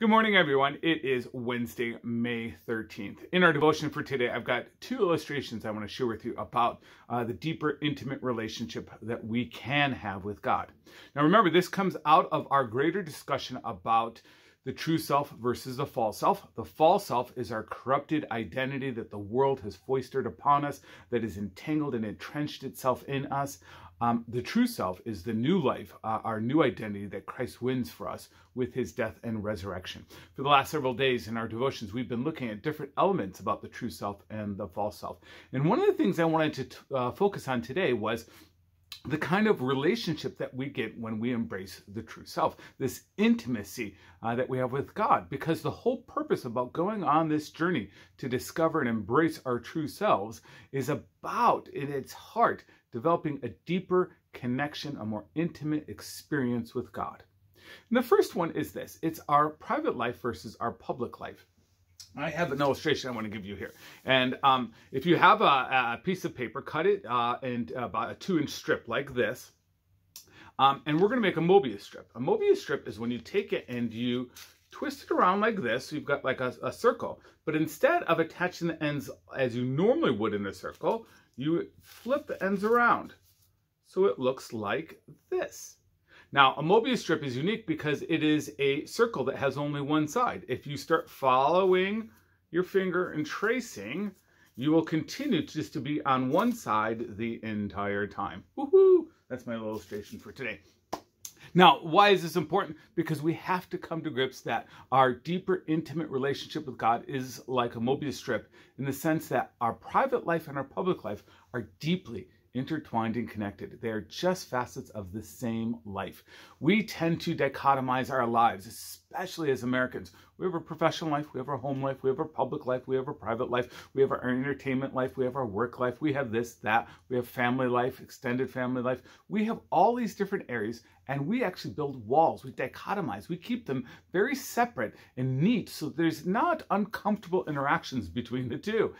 Good morning, everyone. It is Wednesday, May 13th. In our devotion for today, I've got two illustrations I want to share with you about uh, the deeper, intimate relationship that we can have with God. Now, remember, this comes out of our greater discussion about the true self versus the false self. The false self is our corrupted identity that the world has foisted upon us, that is entangled and entrenched itself in us. Um, the true self is the new life, uh, our new identity that Christ wins for us with his death and resurrection. For the last several days in our devotions, we've been looking at different elements about the true self and the false self. And one of the things I wanted to uh, focus on today was the kind of relationship that we get when we embrace the true self, this intimacy uh, that we have with God. Because the whole purpose about going on this journey to discover and embrace our true selves is about, in its heart, developing a deeper connection, a more intimate experience with God. And the first one is this it's our private life versus our public life. I have an illustration I want to give you here. And um, if you have a, a, piece of paper, cut it uh, in about a two inch strip like this. Um, and we're going to make a Mobius strip. A Mobius strip is when you take it and you twist it around like this. So you've got like a, a circle. But instead of attaching the ends as you normally would in a circle, you flip the ends around. So it looks like this. Now, a Mobius strip is unique because it is a circle that has only one side. If you start following your finger and tracing, you will continue just to be on one side the entire time. Woohoo! That's my illustration for today. Now, why is this important? Because we have to come to grips that our deeper, intimate relationship with God is like a Mobius strip in the sense that our private life and our public life are deeply intertwined and connected. They are just facets of the same life. We tend to dichotomize our lives, especially as Americans. We have a professional life, we have our home life, we have our public life, we have our private life, we have our entertainment life, we have our work life, we have this, that, we have family life, extended family life. We have all these different areas and we actually build walls. We dichotomize. We keep them very separate and neat so there's not uncomfortable interactions between the two.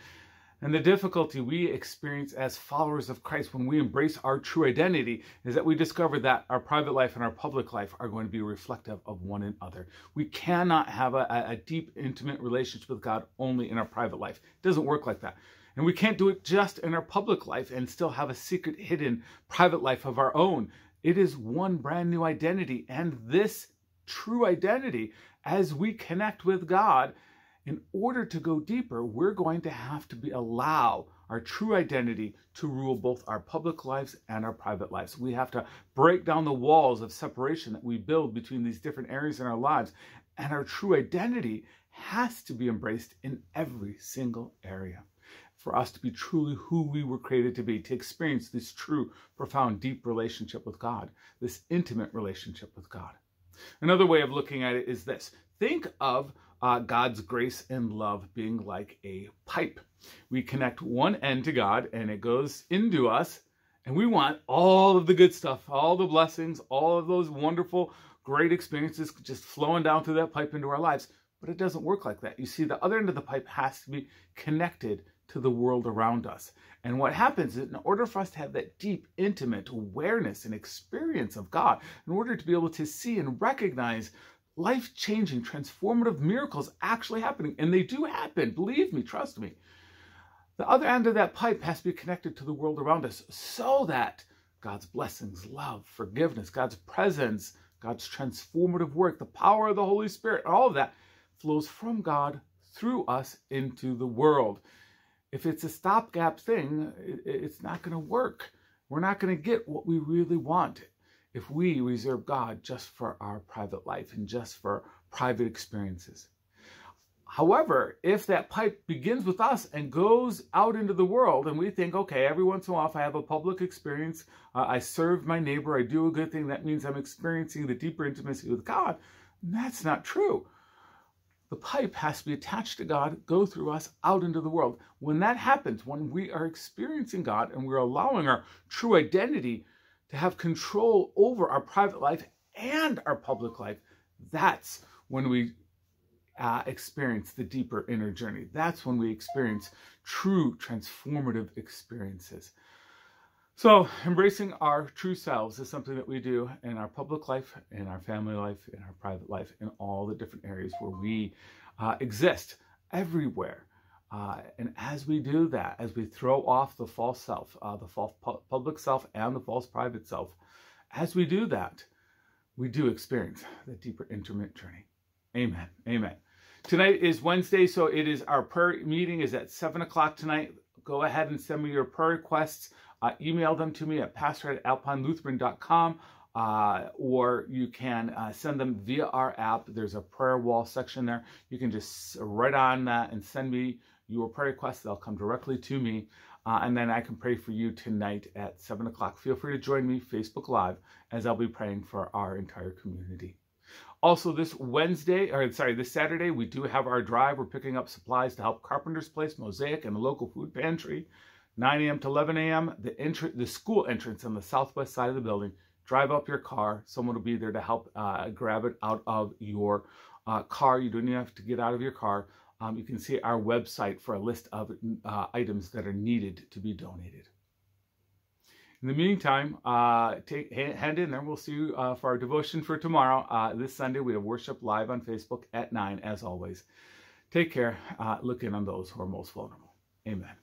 And the difficulty we experience as followers of Christ when we embrace our true identity is that we discover that our private life and our public life are going to be reflective of one another. We cannot have a, a deep, intimate relationship with God only in our private life. It doesn't work like that. And we can't do it just in our public life and still have a secret, hidden private life of our own. It is one brand new identity. And this true identity, as we connect with God, in order to go deeper, we're going to have to be allow our true identity to rule both our public lives and our private lives. We have to break down the walls of separation that we build between these different areas in our lives. And our true identity has to be embraced in every single area for us to be truly who we were created to be, to experience this true, profound, deep relationship with God, this intimate relationship with God. Another way of looking at it is this think of uh, God's grace and love being like a pipe. We connect one end to God and it goes into us, and we want all of the good stuff, all the blessings, all of those wonderful, great experiences just flowing down through that pipe into our lives. But it doesn't work like that. You see, the other end of the pipe has to be connected to the world around us. And what happens is, in order for us to have that deep, intimate awareness and experience of God, in order to be able to see and recognize life changing, transformative miracles actually happening. And they do happen. Believe me, trust me. The other end of that pipe has to be connected to the world around us so that God's blessings, love, forgiveness, God's presence, God's transformative work, the power of the Holy Spirit, all of that flows from God through us into the world. If it's a stopgap thing, it's not going to work. We're not going to get what we really want if we reserve God just for our private life and just for private experiences. However, if that pipe begins with us and goes out into the world, and we think, okay, every once in a while, I have a public experience, uh, I serve my neighbor, I do a good thing, that means I'm experiencing the deeper intimacy with God. that's not true. The pipe has to be attached to God, go through us out into the world. When that happens, when we are experiencing God and we're allowing our true identity to have control over our private life and our public life, that's when we uh, experience the deeper inner journey. That's when we experience true transformative experiences. So, embracing our true selves is something that we do in our public life, in our family life, in our private life, in all the different areas where we uh, exist everywhere. Uh, and as we do that, as we throw off the false self, uh, the false pu- public self and the false private self, as we do that, we do experience the deeper intimate journey. Amen. Amen. Tonight is Wednesday, so it is our prayer meeting is at seven o'clock tonight. Go ahead and send me your prayer requests. Uh, email them to me at pastor at alpinelutheran.com uh, or you can uh, send them via our app. There's a prayer wall section there. You can just write on that and send me your prayer requests. They'll come directly to me. Uh, and then I can pray for you tonight at 7 o'clock. Feel free to join me Facebook Live as I'll be praying for our entire community. Also, this Wednesday, or sorry, this Saturday, we do have our drive. We're picking up supplies to help Carpenter's Place, Mosaic, and the local food pantry. 9 a.m. to 11 a.m. The, the school entrance on the southwest side of the building. Drive up your car. Someone will be there to help uh, grab it out of your uh, car. You don't even have to get out of your car um, you can see our website for a list of uh, items that are needed to be donated. In the meantime, uh, take hand in there. We'll see you uh, for our devotion for tomorrow. Uh, this Sunday, we have worship live on Facebook at 9, as always. Take care. Uh, look in on those who are most vulnerable. Amen.